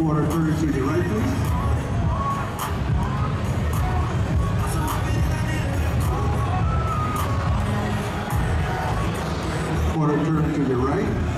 quarter 30 to the right, please. Quarter turn to the right.